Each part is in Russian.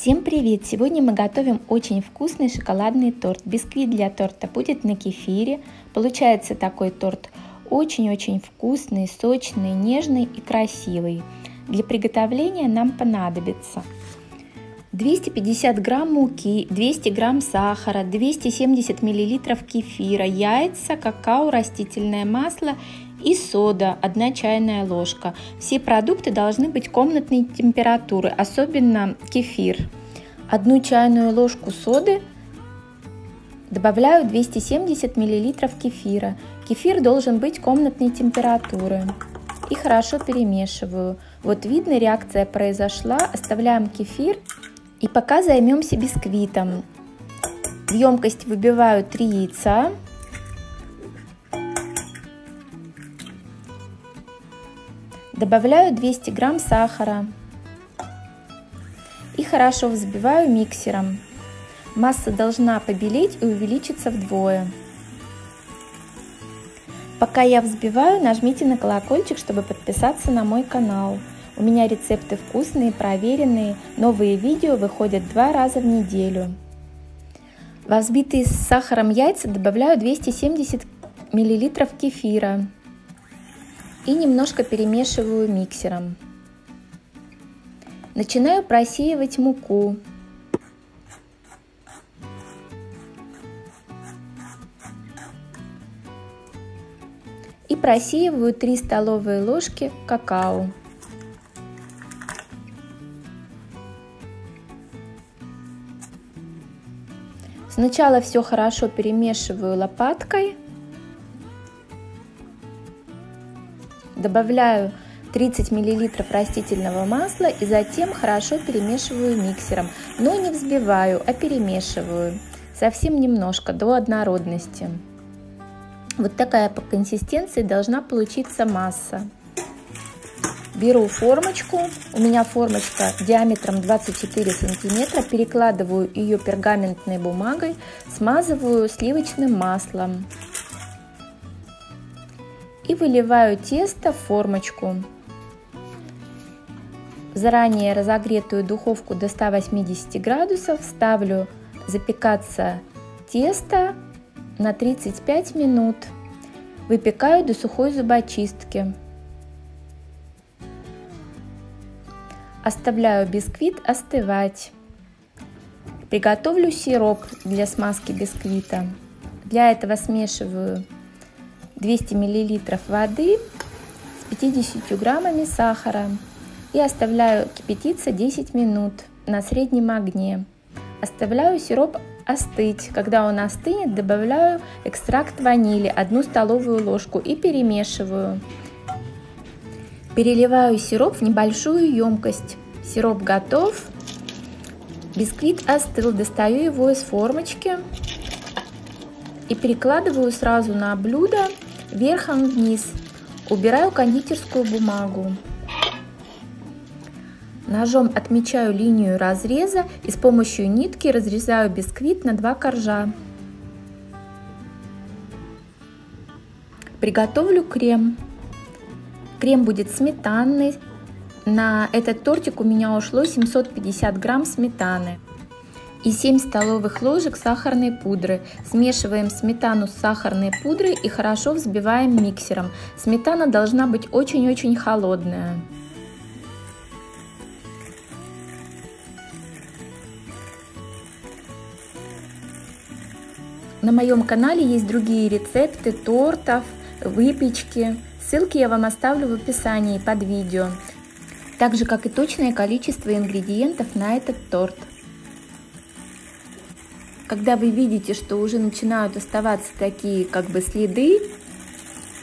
Всем привет! Сегодня мы готовим очень вкусный шоколадный торт. Бисквит для торта будет на кефире. Получается такой торт очень-очень вкусный, сочный, нежный и красивый. Для приготовления нам понадобится 250 грамм муки, 200 грамм сахара, 270 миллилитров кефира, яйца, какао, растительное масло и сода 1 чайная ложка. Все продукты должны быть комнатной температуры, особенно кефир. Одну чайную ложку соды добавляю 270 мл кефира. Кефир должен быть комнатной температуры. И хорошо перемешиваю. Вот видно, реакция произошла. Оставляем кефир. И пока займемся бисквитом. В емкость выбиваю 3 яйца. Добавляю 200 грамм сахара хорошо взбиваю миксером. Масса должна побелеть и увеличиться вдвое. Пока я взбиваю, нажмите на колокольчик, чтобы подписаться на мой канал. У меня рецепты вкусные, проверенные, новые видео выходят два раза в неделю. Во взбитые с сахаром яйца добавляю 270 мл кефира и немножко перемешиваю миксером. Начинаю просеивать муку. И просеиваю 3 столовые ложки какао. Сначала все хорошо перемешиваю лопаткой. Добавляю 30 мл растительного масла и затем хорошо перемешиваю миксером, но не взбиваю, а перемешиваю совсем немножко до однородности. Вот такая по консистенции должна получиться масса. Беру формочку, у меня формочка диаметром 24 сантиметра, перекладываю ее пергаментной бумагой, смазываю сливочным маслом и выливаю тесто в формочку. Заранее разогретую духовку до 180 градусов ставлю запекаться тесто на 35 минут. Выпекаю до сухой зубочистки. Оставляю бисквит остывать. Приготовлю сироп для смазки бисквита. Для этого смешиваю 200 мл воды с 50 граммами сахара и оставляю кипятиться 10 минут на среднем огне. Оставляю сироп остыть. Когда он остынет, добавляю экстракт ванили 1 столовую ложку и перемешиваю. Переливаю сироп в небольшую емкость. Сироп готов. Бисквит остыл, достаю его из формочки и перекладываю сразу на блюдо верхом вниз. Убираю кондитерскую бумагу. Ножом отмечаю линию разреза и с помощью нитки разрезаю бисквит на два коржа. Приготовлю крем. Крем будет сметанный. На этот тортик у меня ушло 750 грамм сметаны и 7 столовых ложек сахарной пудры. Смешиваем сметану с сахарной пудрой и хорошо взбиваем миксером. Сметана должна быть очень-очень холодная. На моем канале есть другие рецепты тортов, выпечки. Ссылки я вам оставлю в описании под видео. Так же, как и точное количество ингредиентов на этот торт. Когда вы видите, что уже начинают оставаться такие как бы следы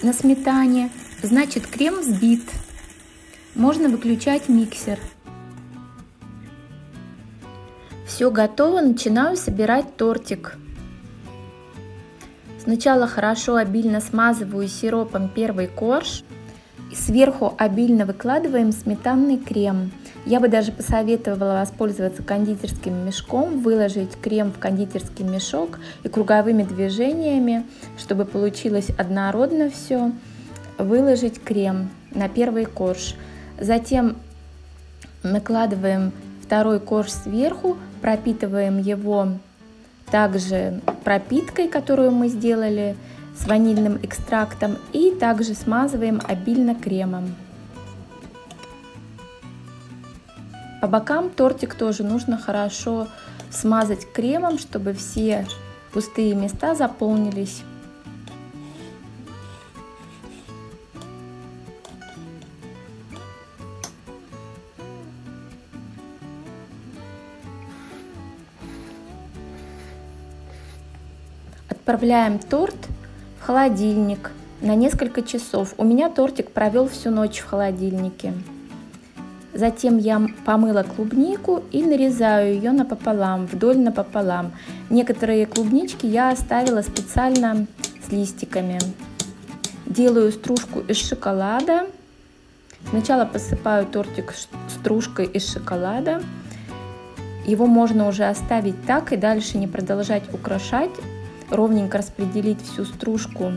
на сметане, значит крем взбит. Можно выключать миксер. Все готово, начинаю собирать тортик. Сначала хорошо обильно смазываю сиропом первый корж. И сверху обильно выкладываем сметанный крем. Я бы даже посоветовала воспользоваться кондитерским мешком, выложить крем в кондитерский мешок и круговыми движениями, чтобы получилось однородно все, выложить крем на первый корж. Затем накладываем второй корж сверху, пропитываем его также пропиткой, которую мы сделали с ванильным экстрактом и также смазываем обильно кремом. По бокам тортик тоже нужно хорошо смазать кремом, чтобы все пустые места заполнились. Отправляем торт в холодильник на несколько часов. У меня тортик провел всю ночь в холодильнике. Затем я помыла клубнику и нарезаю ее напополам, вдоль напополам. Некоторые клубнички я оставила специально с листиками. Делаю стружку из шоколада. Сначала посыпаю тортик стружкой из шоколада. Его можно уже оставить так и дальше не продолжать украшать, ровненько распределить всю стружку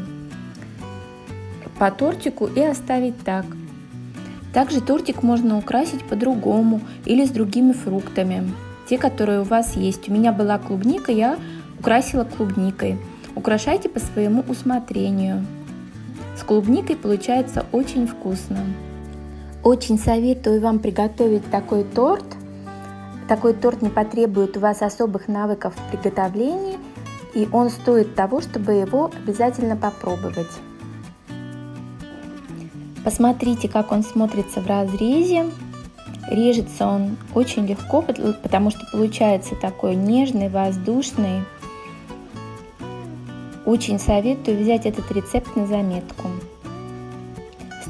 по тортику и оставить так. Также тортик можно украсить по-другому или с другими фруктами, те, которые у вас есть. У меня была клубника, я украсила клубникой. Украшайте по своему усмотрению. С клубникой получается очень вкусно. Очень советую вам приготовить такой торт. Такой торт не потребует у вас особых навыков в приготовлении – и он стоит того, чтобы его обязательно попробовать. Посмотрите, как он смотрится в разрезе. Режется он очень легко, потому что получается такой нежный, воздушный. Очень советую взять этот рецепт на заметку.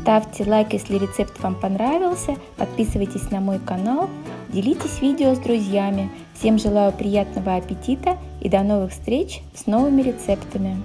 Ставьте лайк, если рецепт вам понравился, подписывайтесь на мой канал, делитесь видео с друзьями. Всем желаю приятного аппетита и до новых встреч с новыми рецептами.